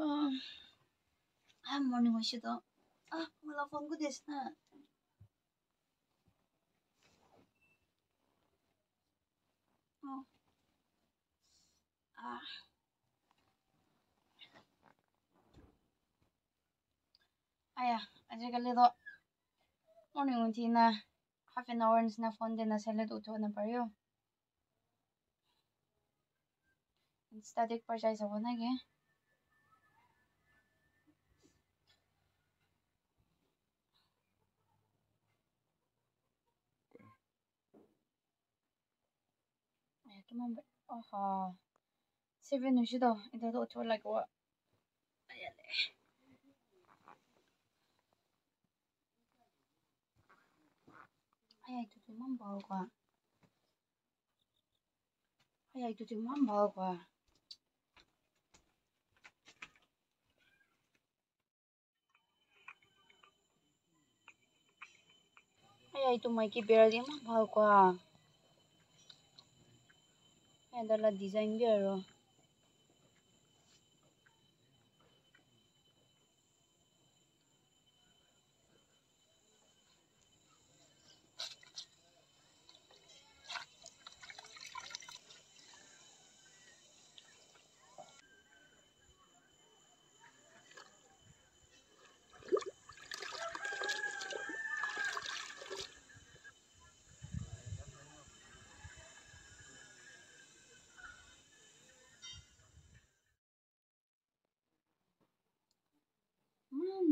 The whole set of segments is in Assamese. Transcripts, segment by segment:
Ah, ah, あモーニングシドあマラフォングですね ah, Oh. Ah. Aya, ajikali do morning unti na half an hour na phone din na salad uto na pariyo. Static purchase ako na ge. Ito mo ba? Oh, ha. Si Venus siya daw. Ito daw, ito lang ako. Ayan eh. Ayan, ito mo ba ako? Ayan, ito mo ba ako? Ayan, ito mo ba? এডালত ডিজাইন দিয়া আৰু।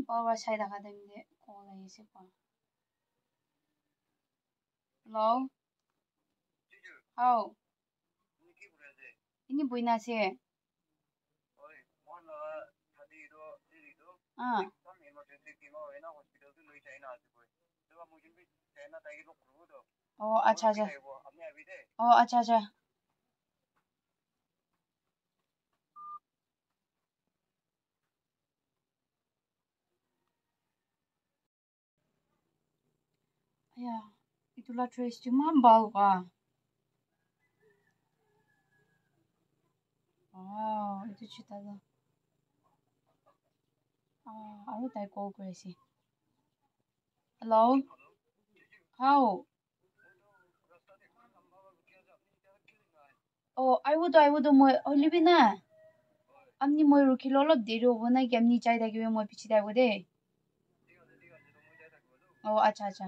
পাওয়ার সাইড দেখা দেন যে কল আইছে কল হ্যালো হাও ইনি বইনা আছে হ্যাঁ ও আচ্ছা আচ্ছা ও আচ্ছা আচ্ছা Ja, idolatruješ ti mam balga. Wow, idu či tada. Ah, aru tai go gresi. Hello? How? Oh, I would, I would, moi, Olivina. Amni moi ruki lolo d i r o bona ki amni chai da ki moi pichi da gode. Oh, acha acha.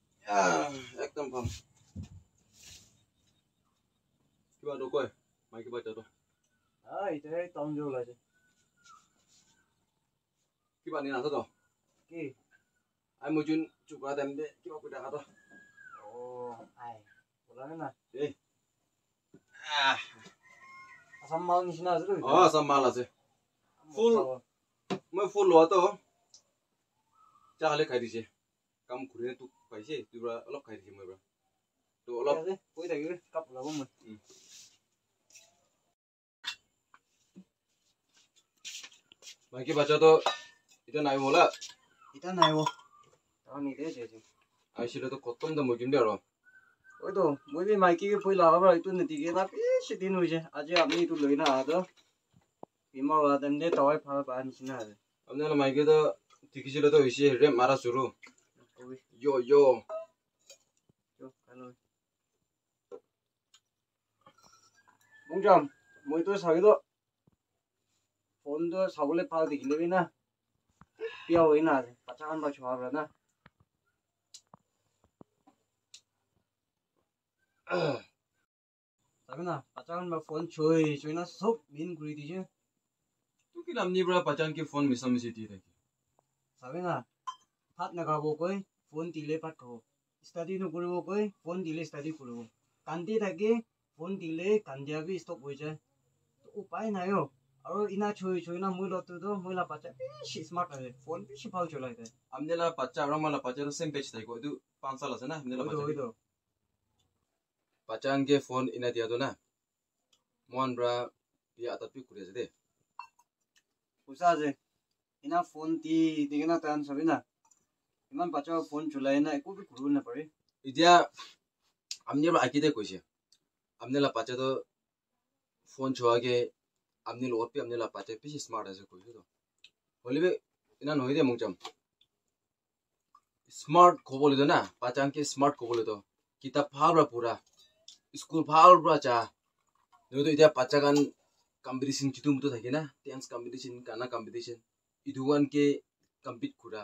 একদম ভাল কিবা তো কয় মাইকী বাচ্চাটো হ্যাঁ এটাই টাউন যে ওলাইছে কিবা নিয়ে নাথ তো কি আমি মজুন চুকৰা টাইম দে কিবা কৈ দেখা তো ও আই ওলানে না আসাম মাল নিচিনা আছে তো অ চব মাল আছে ফুল মই ফুল লোৱা তো চাহ হ'লে খাই দিছে কাম ঘূৰি তোক পাইছে তোৰ পৰা অলপ খাই দিছে মই পৰা তো অলপ কৈ থাকিবি কাপ ওলাব মই মাইকী বাচ্চাটো এতিয়া নাই হ'লা এটা নাই ও তাও নিতে চেয়েছে আহিছিলেতো খতম দে মই কিন দে আৰু ওই তো মই বি মাইকিকে ফুল লাগাবার একটু নিতিকে না বেশি দিন হয়েছে আজি আপনি একটু লই না আদো বিমা বাদাম দে তাওয়াই ফাল বা নিচিনা আছে আপোনালোকে মাইকীটো দেখিছিলেতো হৈছে হেৰে মাৰা চুৰু Yo, yo. Yo, anh ơi. Ông chồng, mỗi tôi sáu đó. Hôm tôi sáu lên bao thì nữa nè. Biao ấy nè, bắt chắc ăn bao chua rồi nè. 자그나 바짱은 막폰 조이 조이나 속 민구리디지 뚜기 남니브라 바짱기 폰 미섬미시 디데기 자그나 팟 나가보고이 phone দিলে খাব ষ্টাডি নকৰিব কৈ ফোন দিলে ষ্টাডি কৰিব। কান্দি থাকে ফোন দিলে কান্দিয়া বি ষ্টপ হৈ যায়। উপায় নাই অ' আৰু ইনা চুই চুই না মই লতুতো মই লা বাচ্চা বেছি স্মার্ট আছে ফোন বেছি ভাল চলাই দে আমনেলা বাচ্চা আৰু মালা বাচ্চা সেম পেজ থাকিব এইটো পাঁচ সাল আছে না ওইতো বাচ্চা ওইতো বাচ্চা আনকে ফোন ইনা দিয়াটো না। মন ব্ৰা বিয়া আটাত পি কৰি আছে দেই। উচা আছে ইনা ফোন তি দিকে না তান সবই না। ইমান বাচ্চা ফোন চলাই না একো বি ঘুৰব না পাৰে এতিয়া আপনি এবাৰ আকিতে কৈছে। আপনাৰ বাচ্চা তো ফোন ছোৱাকে আপনি লগত পি আপনার বাচ্চা বেশি স্মার্ট আছে কৈছে তো। হলিবে ইনা নহয় দে মোক যাম। স্মার্ট ক'বলৈ তো না বাচ্চা আনকে স্মার্ট ক'বলৈ তো কিতাপ ভাল পৰা পুৰা স্কুল ভাল পৰা যা নহয়তো এতিয়া বাচ্চা গান কম্পিটিশ্যন যিটো মতো থাকে না ডেন্স কম্পিটিশ্যন গানা কম্পিটিশ্যন ইটো আনকে কম্পিট কৰা।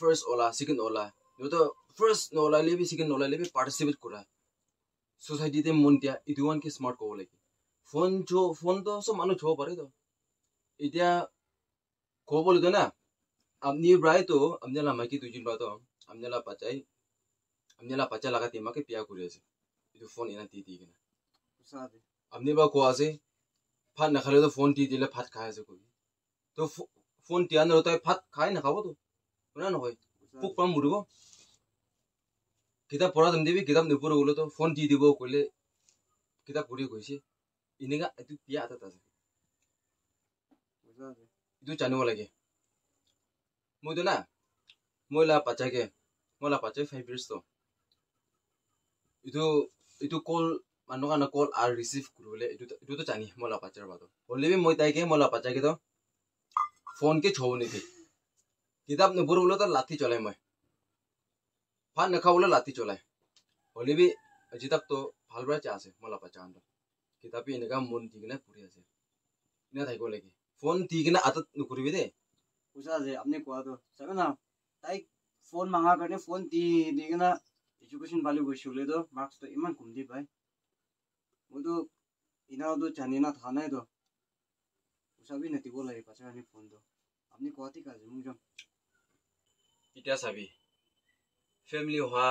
ফাৰ্ষ্ট অলা ছেকেণ্ড অলা নহয়তো ফাৰ্ষ্ট নলালে বি ছেকেণ্ড নলালে বি পাৰ্টিচিপেট কৰা সোসাইটিতে মন দিয়া ইটো ওৱানকে স্মাৰ্ট ক'ব লাগে ফোন চ ফোনটো চব মানুহ থ'ব পাৰে তো এতিয়া ক'ব লাগে না আপনি প্ৰায়তো আপনাৰা মাইকি দুজন বা তো আপনাৰা বাচ্চাই আপনাৰা বাচ্চা লাগা তিমাকে বিয়া কৰি আছে এইটো ফোন এনা দি দি কিনে উচা আছে আপনি বা কোৱা আছে ভাত নাখালেতো ফোন দি দিলে ভাত খাই আছে কৰি তো ফোন দিয়া নহ'লে তই ভাত খাই নাখাবতো শুনা নহয়। পোক পাম মৰিব কিতাপ পঢ়া তুমি দিবি কিতাপ নপঢ়ো বোলেতো ফোন দি দিব ক'লে কিতাপ পঢ়ি গৈছে। এনেকা এইটো বিয়া এটাত আছে। এইটো জানিব লাগে। মইতো না মই লা বাচ্চাকে মই লা বাচ্চাই ফাইভ ইয়াৰ্ছটো এইটো এইটো কল মানুহ কাৰণে কল আৰু ৰিচিভ কৰিবলৈ এইটো এইটোতো জানি মই লা বাচ্চাৰ বাটো হ'লে মই তাইকে মই লা বাচ্চাকে তো ফোনকে থ'ব নেকি? किताब आपण बुर बोललो तो लाथी चोलाय मय फार नखा बोललो लाथी चोलाय होली भी जिताक तो फालबरा चा आसे मला पचा किताब किताबी इनका मन तीगना पूरी आज इना थको कोले की। फ़ोन तीगना आदत नुकुरी दे। उसा से आपने कोआ तो सब ना, ताई फ़ोन मांगा करने, फ़ोन ती तीगना एजुकेशन वाली को शुले तो मार्क्स तो इमान कम दी भाई। वो तो इना तो चाहिए ना था ना तो उसा भी नहीं बोला ये फ़ोन तो आपने कोआ थी काजे এতিয়া চাবি। ফেমিলি হোৱা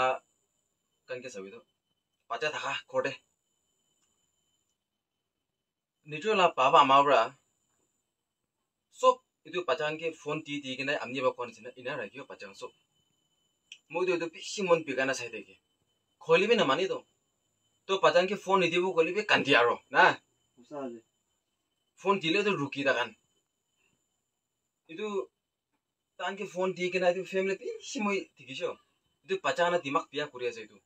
কেনেকে চাবি তো। বাচ্চা থাকা ঘৰতে। নিজৰ লাভ পাবা আমাৰ পৰা। চব এইটো আনকি ফোন দি দি কিনে আমি এবাৰ কোৱা নিচিনা ইনা ৰাখিব বাচ্চা চব। মইতো এইটো বেছি মন বিগানা চাই থাকে খলিবি নামানি তো। তো আনকি ফোন নিদিব কলিবি কান্দি আৰু না? ফোন দিলেতো ৰুকি থাকান। এইটো তানকে ফোন দি কিনে এইটো ফেমিলি বেছি মই দেখিছ এইটো বাচ্চা কানে দিমাগ বিয়া কৰি আছে এইটো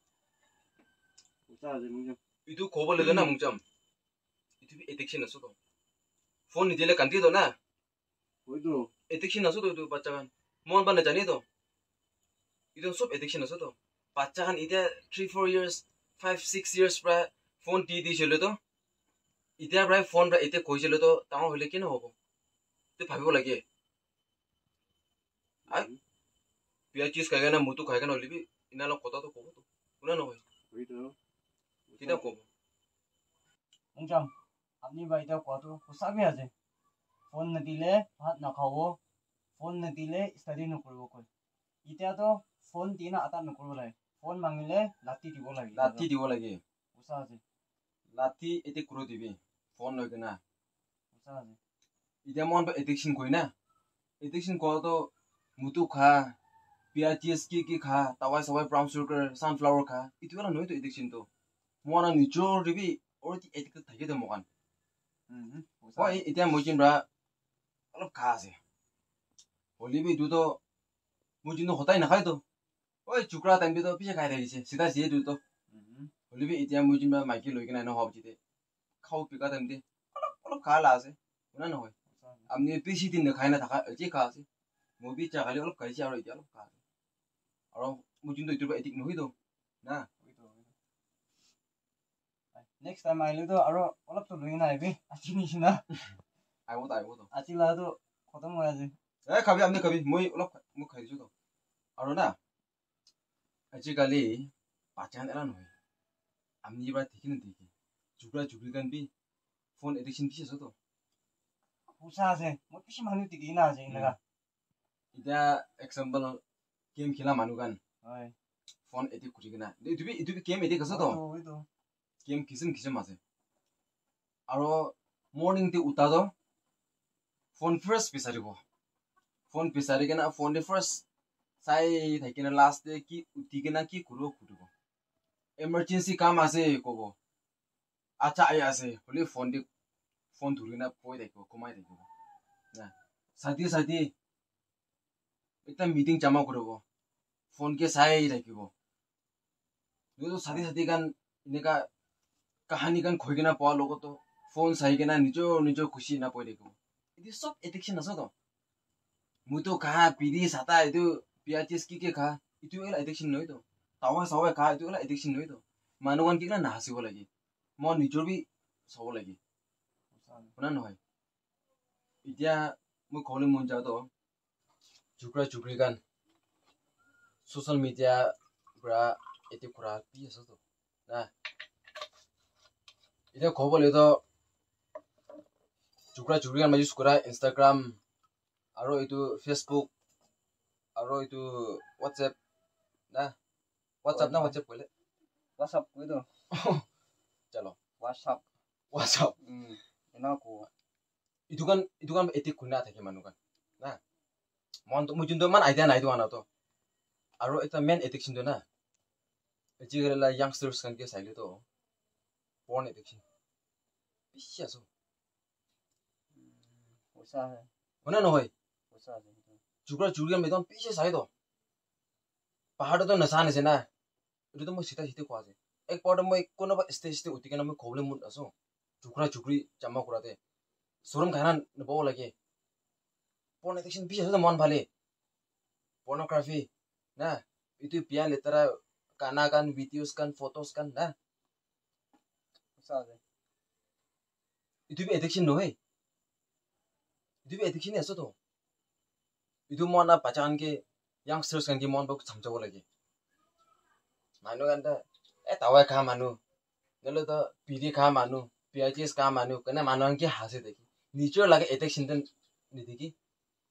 উচা আছে মোক যাম এইটো ক'ব লাগে না মোক যাম এইটো এডিকশ্যন আছো তো ফোন নিদিলে কান্দি তো না হয়তো এডিকশ্যন আছো তো এইটো বাচ্চা খান মন বা নাজানি তো এইটো চব এডিকশ্যন আছো তো বাচ্চা খান এতিয়া three four years five six years পৰা ফোন দি দিছিলে তো এতিয়াৰ পৰাই ফোন এতিয়া কৈছিলে তো ডাঙৰ হ'লে কি নহ'ব এইটো ভাবিব লাগে বিয়া চিজ খাই কেনে মোৰতো খাই কেনে হ'লে ইনাৰ লগত কথাটো ক'বতো শুনা নহয় কেতিয়া ক'ব যাম আপনি বা এতিয়া কোৱাটো সঁচাকৈ আছে ফোন নিদিলে ভাত নাখাব ফোন নিদিলে ষ্টাডি নকৰিব কয় এতিয়াতো ফোন দি না আটা নকৰিব লাগে ফোন মাঙিলে লাঠি দিব লাগে লাঠি দিব লাগে সঁচা আছে লাঠি এতিয়া কৰি দিবি ফোন লৈ কেনে সঁচা আছে এতিয়া মই এডিকশ্যন কৰি না এডিকশ্যন কৰাটো মোৰতো খা পিঁয়াজ চিয়াজ কি কি খা টাৱাই চাৱাই ব্ৰাউন চুগাৰ ছানফ্লাৱাৰ খা এইটো কাৰণে নহয়তো এডিকশ্যনটো মই না নিজৰ দিবি অলৰেডি এডিক্টেড থাকে দে মোক হয় এতিয়া মই যেনিবা অলপ খা আছে। হ'লেবি এইটোতো মই যোনটো সদায় নাখায়তো। ঐ চুকুৰা টাইমটো পিছে খাই থাকিছে চিধা চিধা এইটোতো হ'লেবি এতিয়া মই যেনিবা মাইকী লৈ কিনে নহ'ব যেতিয়া খাওঁ পিকা টাইমতে অলপ অলপ খা লা আছে। শুনা নহয়। আপনি বেছি দিন নাখাই না থাকা যে খা আছে। মই বি খালি অলপ খাইছে আৰু এতিয়া অলপ খা আৰু মই যোনটো এইটোৰ পৰা এডিক নহয়তো না নেক্সট টাইম আহিলেতো আৰু অলপতো লৈ নাহিবি আজি নিচিনা আহিব তো আজি লাটো খতম হৈ আছে এ খাবি আপনি খাবি মই অলপ মোক খাই দিছোঁ আৰু না আজিকালি বাচ্চান এলা নহয় আপনি এবাৰ দেখি নেদেখি জুবৰা জুবৰি গান বি ফোন এডিকশ্যন আছে তো সঁচা আছে মই বেছি মানুহ টিকি না আছে এনেকা এতিয়া এক্সাম্পল গেম খেলা মানুহ হয়। ফোন এডিক কৰি কিনা। এইটো এইটো গেম এডিক আছে তো। গেম কিচিম কিচিম আছে। আৰু মৰ্ণিং তে উঠা তো ফোন ফাৰ্ষ্ট বিচাৰিব ফোন বিচাৰি কিনে ফোন দি ফাৰ্ষ্ট চাই থাকি কিনে লাষ্ট ডে কি উঠি কিনে কি কৰিব সুধিব। এমাৰ্জেঞ্চি কাম আছে ক'ব। আচ্ছা আই আছে। হ'লে ফোন দি ফোন ধৰি কিনে কৈ থাকিব কমাই থাকিব। না চাতি চাতি এটা মিটিং জমা কৰিব ফোনকে চাই থাকিব যদি চাতি চাতি গান এনেকা কাহানী গান খৈ কিনে পোৱাৰ লগতো ফোন চাই কিনে নিজৰ নিজৰ খুচি নাপাই থাকিব এইটো চব এডিকশ্যন আছে তো মইতো খা পিৰি চাটা এইটো পিয়াজ চিজ কি কি খা এইটো এলা এডিকশ্যন নহয়তো টাৱাই চাৱাই খা এইটো এলা এডিকশ্যন নহয়তো মানুহগান কি নাহাচিব লাগে মই নিজৰ বি চাব লাগে শুনা নহয় এতিয়া মই ক'বলৈ মন যাওঁতো jukra jukri kan. Sosial media bra itu kurang biasa tuh nah ini kau boleh tuh jukra jukri kan maju sekolah Instagram aro itu Facebook aro itu WhatsApp. Nah WhatsApp nah WhatsApp boleh WhatsApp gitu jalo. WhatsApp. WhatsApp. Hmm. enak kok itu kan itu kan etik guna tadi manukan, nah মনটো মই যোনটো ইমান আইডিয়া নাই দিয়া নাতো আৰু এটা মেইন এডিকশ্যনটো না আজিকালি ইয়াংষ্টাৰ্ছ খানকে চাইলেতো পৰ্ণ এডিকশ্যন বেছি আছো পইচা হয়নে নহয় পইচা জুৰি গান একদম বেছি চাইতো পাহাৰতো নচা নিচিনা এইটোতো মই চিধা চিধা কোৱা যায় এক পাহাৰতে মই কোনোবা ষ্টেজ ষ্টেজ উঠি কিনে মই ক'বলৈ মন আছো জুকৰা জুকৰি জামা কৰাতে চৰম খানা নপাব লাগে পৰ্ণ এডিকশ্যন বেছি আছে মন ভালে পৰ্ণগ্ৰাফি না এইটো বিয়া লেতেৰা কানা গান ভিডিঅ'জ গান ফটোজ গান না পইচা আছে এইটো এডিকশ্যন নহয় এইটো এডিকশ্যনে আছে তো এইটো মন না বাচ্চা কানকে ইয়াংষ্টাৰ্ছ কানকে মন বাক চামচাব লাগে মানুহ কানটা এ টাৱাই খা মানুহ নহ'লে তো পিৰি খা মানুহ পিয়াজিজ খা মানুহ কেনে মানুহ কানকে হাঁচে দেখি নিজৰ লাগে এডিকশ্যনটো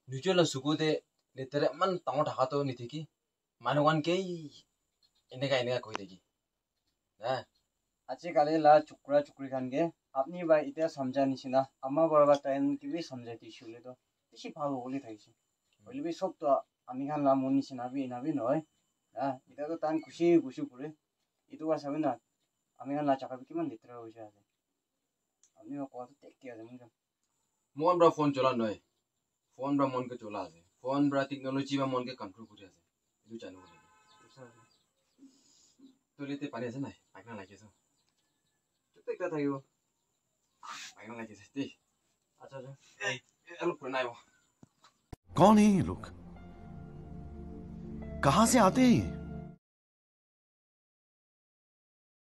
নিজৰ চকুতে লেতেৰা ইমান ডাঙৰ থকাটো নিদেখি মানুহ কানকেই এনেকা এনেকা কৈ থাকি না আজিকালি লা চুকুৰা চুকুৰি খানকে আপুনি বা এতিয়া সমজা নিচিনা আমাৰ বৰবা টাইম কিবি সমজাই দিছিলে তো বেছি ভাল হ'ব বুলি থাকিছে হ'লে বি চবতো আমি খান লা মোৰ নিচিনা বি এনা বি নহয় হা এতিয়াতো টান খুচি খুচি ফুৰে এইটো কথা চাবি না আমি খান লা চাকাবি কিমান লেতেৰা হৈছে আছে আপুনি কোৱাটো টেকি আছে মোৰ মন পৰা ফোন চলা নহয় ফোন পৰা মনকে চলা আছে ফোন পৰা টেকনলজি বা মনকে কণ্ট্ৰল কৰি আছে এইটো জানিব লাগে টয়লেটে পানী আছে নাই পাইখানা লাগি আছে এতিয়া থাকিব পাইখানা লাগি আছে দেই আচ্ছা আচ্ছা অলপ ফুৰা নাই कौन है ये लोग कहां से आते हैं ये